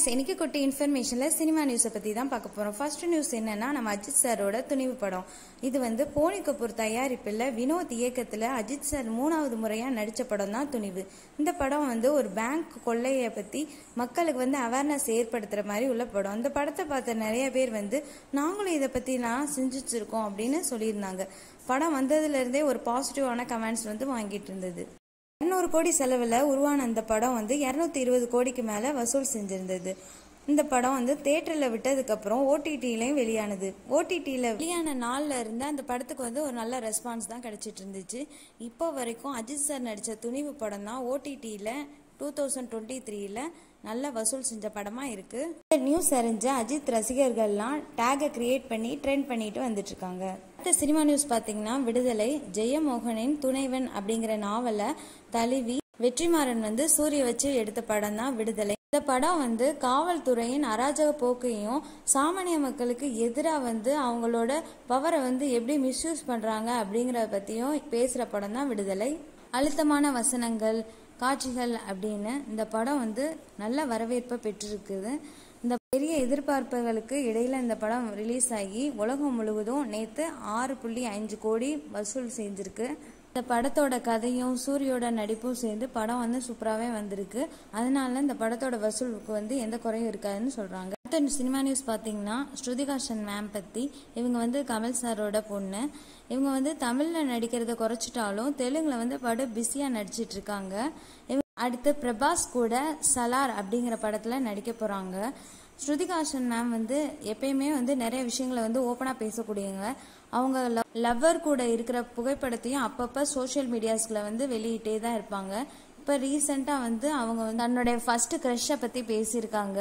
Friends இன்னைக்கு குட்டி இன்ஃபர்மேஷனில் cinema நியூஸை பற்றி தான் பார்க்க போகிறோம் ஃபர்ஸ்ட் நியூஸ் என்னன்னா நம்ம அஜித் சாரோட துணிவு படம். இது வந்து போனி கபூர் தயாரிப்பில் வினோத் இயக்கத்தில் அஜித் சார் மூணாவது முறையாக நடித்த படம் தான் துணிவு. இந்த படம் வந்து ஒரு பேங்க் கொள்ளையை பற்றி மக்களுக்கு வந்து அவேர்னஸ் ஏற்படுத்துகிற மாதிரி உள்ள படம். இந்த படத்தை பார்த்த நிறைய பேர் வந்து நாங்களும் இதை பற்றி நான் செஞ்சுச்சிருக்கோம் அப்படின்னு சொல்லியிருந்தாங்க. படம் வந்ததுலேருந்தே ஒரு பாசிட்டிவான கமெண்ட்ஸ் வந்து வாங்கிட்டு இருந்தது. இரநூறு கோடி செலவில் உருவான அந்த படம் வந்து இரநூத்தி இருபது கோடிக்கு மேலே வசூல் செஞ்சிருந்தது. இந்த படம் வந்து தேட்டரில் விட்டதுக்கப்புறம் ஓடிடியிலையும் வெளியானது. ஓடிடியில் வெளியான நாளில் இருந்து அந்த படத்துக்கு வந்து ஒரு நல்ல ரெஸ்பான்ஸ் தான் கிடச்சிட்டு இருந்துச்சு. இப்போ வரைக்கும் அஜித் சார் நடித்த துணிவு படம் தான் ஓடிடியில் டூ தௌசண்ட் டுவெண்ட்டி த்ரீயில் நல்ல வசூல் செஞ்ச படமாக இருக்குது இந்த நியூஸ் அறிஞ்ச அஜித் ரசிகர்கள்லாம் டேகை கிரியேட் பண்ணி ட்ரெண்ட் பண்ணிட்டு வந்துட்டுருக்காங்க. அடுத்த சினிமா நியூஸ் பார்த்தீங்கன்னா விடுதலை ஜெயமோகனின் துணைவன் அப்படிங்கிற நாவலை தழுவி வெற்றிமாறன் வந்து சூரிய வச்சு எடுத்த படம் தான் விடுதலை. இந்த படம் வந்து காவல்துறையின் அராஜக போக்கையும் சாமானிய மக்களுக்கு எதிராக வந்து அவங்களோட பவரை வந்து எப்படி மிஸ்யூஸ் பண்ணுறாங்க அப்படிங்கிறத பற்றியும் பேசுகிற படம் தான் விடுதலை. அழுத்தமான வசனங்கள் காட்சிகள் அப்படின்னு இந்த படம் வந்து நல்ல வரவேற்பை பெற்றிருக்குது. இந்த பெரிய எதிர்பார்ப்புகளுக்கு இடையில இந்த படம் ரிலீஸ் ஆகி உலகம் முழுவதும் நேற்று ஆறு புள்ளி அஞ்சு கோடி வசூல் செஞ்சிருக்கு. இந்த படத்தோட கதையும் சூரியோட நடிப்பும் சேர்ந்து படம் வந்து சூப்பராகவே வந்திருக்கு. அதனால இந்த படத்தோட வசூலுக்கு வந்து எந்த குறையும் இருக்காதுன்னு சொல்கிறாங்க அடுத்த சினிமா நியூஸ் பார்த்தீங்கன்னா ஸ்ருதிகாஷன் மேம் பற்றி இவங்க வந்து கமல் சாரோட பொண்ணு. இவங்க வந்து தமிழில் நடிக்கிறத குறைச்சிட்டாலும் தெலுங்கில் வந்து படம் பிஸியாக நடிச்சிட்டு இருக்காங்க. இவங்க அடுத்து பிரபாஸ் கூட சலார் அப்படிங்கிற படத்தில் நடிக்க போகிறாங்க ஸ்ருதிகாஷன் மேம் வந்து எப்பயுமே வந்து நிறைய விஷயங்களை வந்து ஓப்பனாக பேசக்கூடியவங்க. அவங்க லவ்வர் கூட இருக்கிற புகைப்படத்தையும் அப்பப்போ சோஷியல் மீடியாஸில் வந்து வெளியிட்டே தான் இருப்பாங்க. இப்போ ரீசெண்டாக வந்து அவங்க வந்து தன்னுடைய ஃபர்ஸ்ட் க்ரஷ்ஷை பற்றி பேசியிருக்காங்க.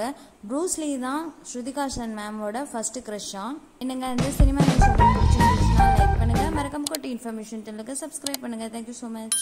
ப்ரூஸ்லி தான் ஸ்ருதிகாஷன் மேமோட ஃபர்ஸ்ட் க்ரஷ்ஷாக என்னங்க இந்த சினிமா நியூஸ் பிடிச்சிருந்துச்சுன்னா லைக் பண்ணுங்கள் மறக்காம கொட்டி இன்ஃபர்மேஷன் சேனலுக்கு சப்ஸ்கிரைப் பண்ணுங்கள் தேங்க்யூ ஸோ மச்